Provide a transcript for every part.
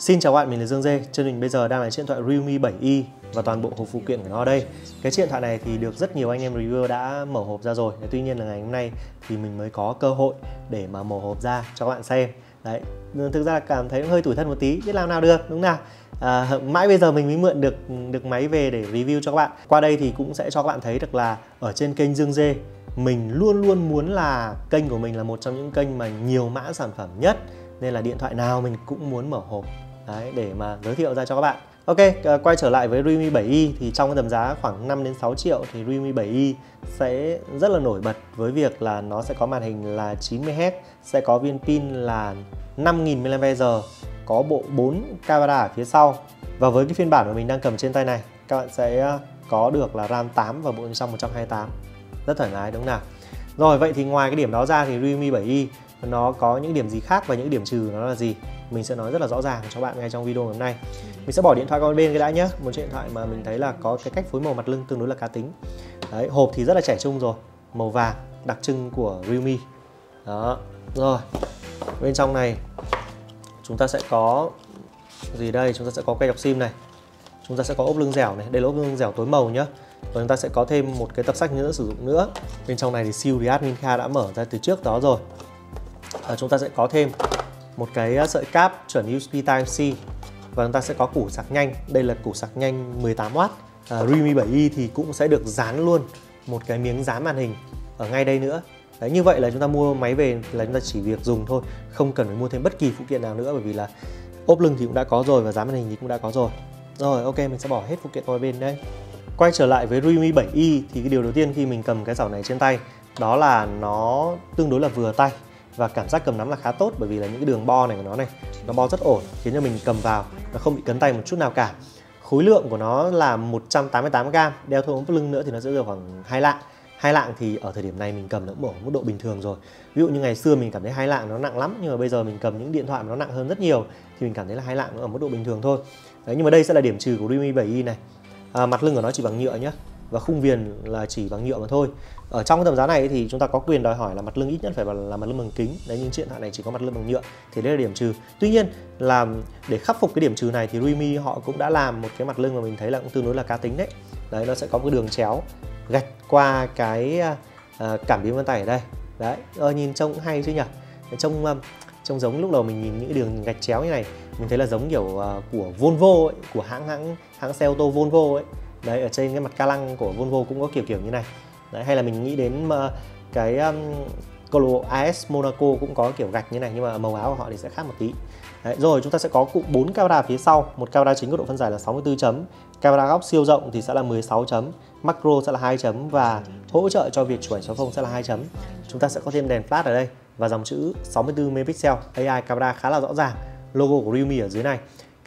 Xin chào bạn, mình là Dương Dê. Trên mình bây giờ đang là chiếc điện thoại Realme 7i và toàn bộ hộp phụ kiện của nó ở đây. Cái chiếc điện thoại này thì được rất nhiều anh em reviewer đã mở hộp ra rồi. Tuy nhiên là ngày hôm nay thì mình mới có cơ hội để mà mở hộp ra cho các bạn xem. Đấy, thực ra là cảm thấy hơi tủi thân một tí, biết làm nào được, đúng nào? À, mãi bây giờ mình mới mượn được được máy về để review cho các bạn. Qua đây thì cũng sẽ cho các bạn thấy được là ở trên kênh Dương Dê mình luôn luôn muốn là kênh của mình là một trong những kênh mà nhiều mã sản phẩm nhất nên là điện thoại nào mình cũng muốn mở hộp Đấy, để mà giới thiệu ra cho các bạn Ok, ờ, quay trở lại với Realme 7i thì trong cái tầm giá khoảng 5 đến 6 triệu thì Realme 7i sẽ rất là nổi bật với việc là nó sẽ có màn hình là 90Hz, sẽ có viên pin là 5000 mAh, có bộ 4 camera ở phía sau. Và với cái phiên bản mà mình đang cầm trên tay này, các bạn sẽ ờ, có được là RAM 8 và bộ nhớ trong 128. Rất thoải mái đúng không nào? Rồi vậy thì ngoài cái điểm đó ra thì Realme 7i nó có những điểm gì khác và những điểm trừ nó là gì? Mình sẽ nói rất là rõ ràng cho bạn ngay trong video ngày hôm nay. Mình sẽ bỏ điện thoại qua bên cái đã nhé một chiếc điện thoại mà mình thấy là có cái cách phối màu mặt lưng tương đối là cá tính. Đấy hộp thì rất là trẻ trung rồi màu vàng đặc trưng của Realme. Đó rồi. Bên trong này chúng ta sẽ có gì đây? Chúng ta sẽ có cây đọc sim này. Chúng ta sẽ có ốp lưng dẻo này. Đây là ốp lưng dẻo tối màu nhá. Và chúng ta sẽ có thêm một cái tập sách dẫn sử dụng nữa. Bên trong này thì siêu thì admin kha đã mở ra từ trước đó rồi à, chúng ta sẽ có thêm một cái ờ, sợi cáp chuẩn USB Type-C và chúng ta sẽ có củ sạc nhanh. Đây là củ sạc nhanh 18W à, ờ, Realme 7i thì cũng sẽ được dán luôn một cái miếng dán màn hình ở ngay đây nữa. Đấy, như vậy là chúng ta mua máy về là chúng ta chỉ việc dùng thôi. Không cần phải mua thêm bất kỳ phụ kiện nào nữa bởi vì là ốp lưng thì cũng đã có rồi và dán màn hình thì cũng đã có rồi. Rồi ok mình sẽ bỏ hết phụ kiện qua bên đây. Quay trở lại với Realme 7i thì cái điều đầu tiên khi mình cầm cái giỏ này trên tay đó là nó tương đối là vừa tay và cảm giác cầm nắm là khá tốt bởi vì là những cái đường bo này của nó này nó bo rất ổn khiến cho mình cầm vào nó không bị cấn tay một chút nào cả. Khối lượng của nó là 188 g đeo theo ống lưng nữa thì nó sẽ rơi khoảng hai lạng. Hai lạng thì ở thời điểm này mình cầm nó cũng ở mức độ bình thường rồi. Ví dụ như ngày xưa mình cảm thấy hai lạng nó nặng lắm nhưng mà bây giờ mình cầm những điện thoại mà nó nặng hơn rất nhiều thì mình cảm thấy là hai lạng nó ở mức độ bình thường thôi. Đấy nhưng mà đây sẽ là điểm trừ của Realme 7i này. À, mặt lưng của nó chỉ bằng nhựa nhé và khung viền là chỉ bằng nhựa mà thôi. Ở trong cái tầm giá này thì chúng ta có quyền đòi hỏi là mặt lưng ít nhất phải là mặt lưng bằng kính. Đấy nhưng chuyện hạn này chỉ có mặt lưng bằng nhựa thì đây là điểm trừ. Tuy nhiên là để khắc phục cái điểm trừ này thì Rimi họ cũng đã làm một cái mặt lưng mà mình thấy là cũng tương đối là cá tính đấy. Đấy nó sẽ có cái đường chéo gạch qua cái uh, cảm biến vân tay ở đây. Đấy ờ, nhìn trông cũng hay chứ nhỉ? Trông um, trông giống lúc đầu mình nhìn những cái đường gạch chéo như này mình thấy là giống kiểu uh, của Volvo ấy, của hãng hãng hãng xe ô tô Volvo ấy đấy ở trên cái mặt ca lăng của Volvo cũng có kiểu kiểu như này. Đấy, hay là mình nghĩ đến uh, cái um, Colo AS Monaco cũng có kiểu gạch như này nhưng mà màu áo của họ thì sẽ khác một tí. Đấy, rồi chúng ta sẽ có cụm 4 camera phía sau. Một camera chính có độ phân giải là 64 chấm camera góc siêu rộng thì sẽ là 16 chấm macro sẽ là 2 chấm và hỗ trợ cho việc chụp ảnh số phông sẽ là 2 chấm. Chúng ta sẽ có thêm đèn flash ở đây và dòng chữ 64 megapixel AI camera khá là rõ ràng. Logo của Realme ở dưới này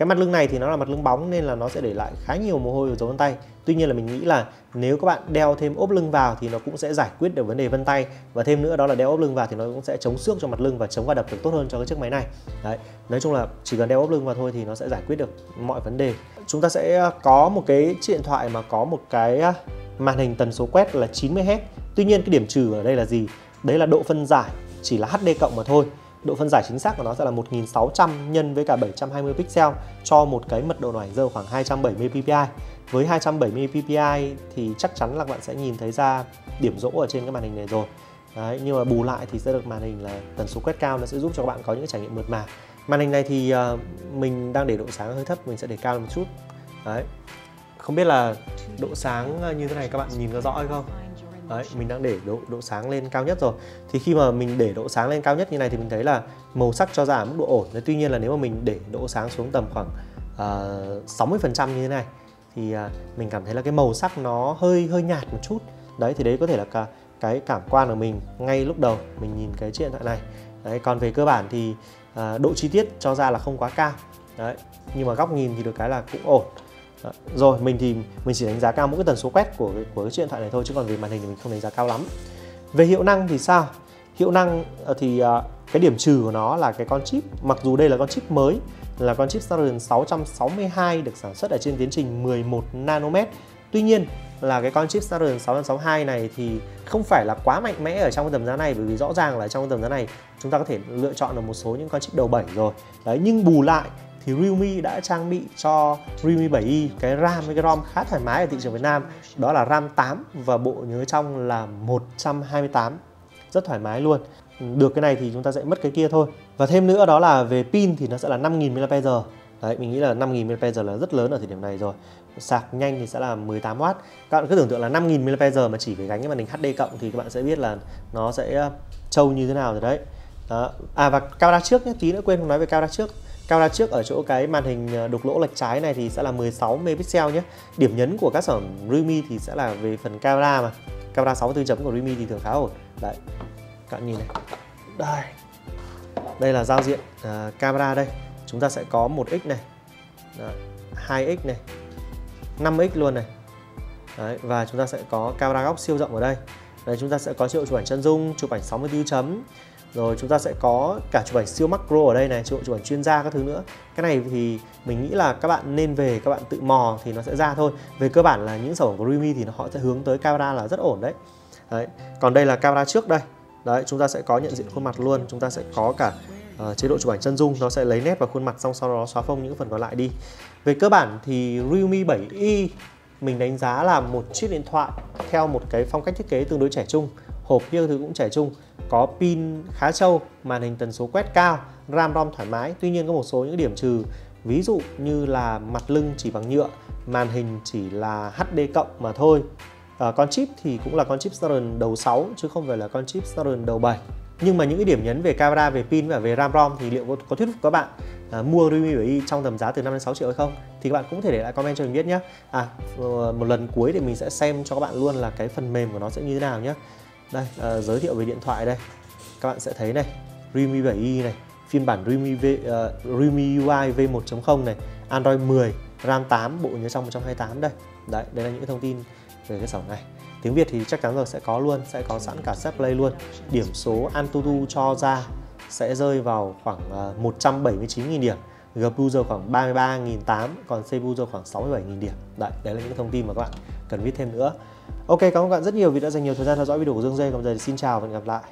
cái mặt lưng này thì nó là mặt lưng bóng nên là nó sẽ để lại khá nhiều mồ hôi ở dấu vân tay. Tuy nhiên là mình nghĩ là nếu các bạn đeo thêm ốp lưng vào thì nó cũng sẽ giải quyết được vấn đề vân tay. Và thêm nữa đó là đeo ốp lưng vào thì nó cũng sẽ chống xước cho mặt lưng và chống va đập được tốt hơn cho cái chiếc máy này. Đấy, nói chung là chỉ cần đeo ốp lưng vào thôi thì nó sẽ giải quyết được mọi vấn đề. Chúng ta sẽ có một cái chiếc điện thoại mà có một cái à, màn hình tần số quét là 90Hz tuy nhiên cái điểm trừ ở đây là gì? Đấy là độ phân giải, chỉ là HD cộng mà thôi độ phân giải chính xác của nó sẽ là 1600 nhân với cả 720 pixel cho một cái mật độ nổi dơ khoảng 270 ppi. Với 270 ppi thì chắc chắn là bạn sẽ nhìn thấy ra điểm rỗ ở trên cái màn hình này rồi. Đấy, nhưng mà bù lại thì sẽ được màn hình là tần số quét cao nó sẽ giúp cho các bạn có những trải nghiệm mượt mà. Màn hình này thì uh, mình đang để độ sáng hơi thấp mình sẽ để cao một chút. Đấy. không biết là độ sáng như thế này các bạn nhìn có rõ hay không? Đấy, mình đang để độ độ sáng lên cao nhất rồi. Thì khi mà mình để độ sáng lên cao nhất như này thì mình thấy là màu sắc cho ra mức độ ổn. Tuy nhiên là nếu mà mình để độ sáng xuống tầm khoảng uh, 60% như thế này thì uh, mình cảm thấy là cái màu sắc nó hơi hơi nhạt một chút. Đấy thì đấy có thể là cả cái cảm quan của mình ngay lúc đầu mình nhìn cái chiếc điện thoại này. Đấy còn về cơ bản thì uh, độ chi tiết cho ra là không quá cao. Đấy nhưng mà góc nhìn thì được cái là cũng ổn Ờ, rồi, mình thì mình chỉ đánh giá cao mỗi cái tần số quét của của cái chiếc điện thoại này thôi, chứ còn về màn hình thì mình không đánh giá cao lắm. Về hiệu năng thì sao? Hiệu năng ờ, thì ờ, cái điểm trừ của nó là cái con chip, mặc dù đây là con chip mới, là con chip Snapdragon 662 được sản xuất ở trên tiến trình 11 nanomet. Tuy nhiên là cái con chip Snapdragon 662 này thì không phải là quá mạnh mẽ ở trong cái tầm giá này, bởi vì rõ ràng là trong cái tầm giá này chúng ta có thể lựa chọn được một số những con chip đầu 7 rồi. Đấy, nhưng bù lại thì Realme đã trang bị cho Realme 7i cái RAM với cái ROM khá thoải mái ở thị trường Việt Nam. Đó là RAM 8 và bộ nhớ trong là 128 rất thoải mái luôn. Được cái này thì chúng ta sẽ mất cái kia thôi. Và thêm nữa đó là về pin thì nó sẽ là 5000 mAh. Đấy, mình nghĩ là 5000 mAh là rất lớn ở thời điểm này rồi. Sạc nhanh thì sẽ là 18W các bạn cứ tưởng tượng là 5000 mAh mà chỉ phải gánh cái màn hình HD cộng thì các bạn sẽ biết là nó sẽ ờ, trâu như thế nào rồi đấy. Đó. à và camera trước nhé. Tí nữa quên không nói về camera trước camera trước ở chỗ cái màn hình ờ, đục lỗ lệch trái này thì sẽ là 16 megapixel nhé. Điểm nhấn của các sản Realme thì sẽ là về phần camera mà. Camera 64 chấm của Realme thì thường khá ổn. Đấy các bạn nhìn này. Đây. Đây là giao diện uh, camera đây. Chúng ta sẽ có 1x này à, Đó, 2x này 5x luôn này. Đấy, và chúng ta sẽ có camera góc siêu rộng ở đây. Đấy, chúng ta sẽ có triệu chụp ảnh chân dung, chụp ảnh 64 chấm rồi chúng ta sẽ có cả chụp ảnh siêu macro ở đây này, chụp, chụp ảnh chuyên gia các thứ nữa. Cái này thì mình nghĩ là các bạn nên về các bạn tự mò thì nó sẽ ra thôi. Về cơ bản là những sản phẩm của Realme thì họ sẽ hướng tới camera là rất ổn đấy. đấy còn đây là camera trước đây. Đấy chúng ta sẽ có nhận diện khuôn mặt luôn. Chúng ta sẽ có cả uh, chế độ chụp ảnh chân dung. Nó sẽ lấy nét vào khuôn mặt xong sau đó xóa phông những phần còn lại đi. Về cơ bản thì Realme 7i mình đánh giá là một chiếc điện thoại theo một cái phong cách thiết kế tương đối trẻ trung hộp kia thứ cũng trẻ trung có pin khá trâu màn hình tần số quét cao RAM ROM thoải mái tuy nhiên có một số những điểm trừ ví dụ như là mặt lưng chỉ bằng nhựa màn hình chỉ là HD cộng mà thôi à, con chip thì cũng là con chip Snapdragon đầu 6 chứ không phải là con chip Snapdragon đầu 7 nhưng mà những cái điểm nhấn về camera, về pin và về RAM ROM thì liệu có, có thuyết phục các bạn à, mua Realme 7i trong tầm giá từ 5 đến 6 triệu hay không? Thì các bạn cũng có thể để lại comment cho mình biết nhé. À ờ, một lần cuối thì mình sẽ xem cho các bạn luôn là cái phần mềm của nó sẽ như thế nào nhé. Đây à, giới thiệu về điện thoại đây. Các bạn sẽ thấy này, Realme 7i này, phiên bản Realme, v, uh, Realme UI V1.0 này, Android 10, RAM 8, bộ nhớ trong 128 đây. Đấy, đây là những thông tin về cái sản phẩm này tiếng Việt thì chắc chắn rồi sẽ có luôn sẽ có sẵn cả set play luôn điểm số Antutu cho ra sẽ rơi vào khoảng ờ, 179.000 điểm GPU khoảng 33.800 còn CPU khoảng 67.000 điểm đấy đấy là những thông tin mà các bạn cần biết thêm nữa Ok, cảm ơn các bạn rất nhiều vì đã dành nhiều thời gian theo dõi video của Dương Dê. Còn giờ thì xin chào và hẹn gặp lại.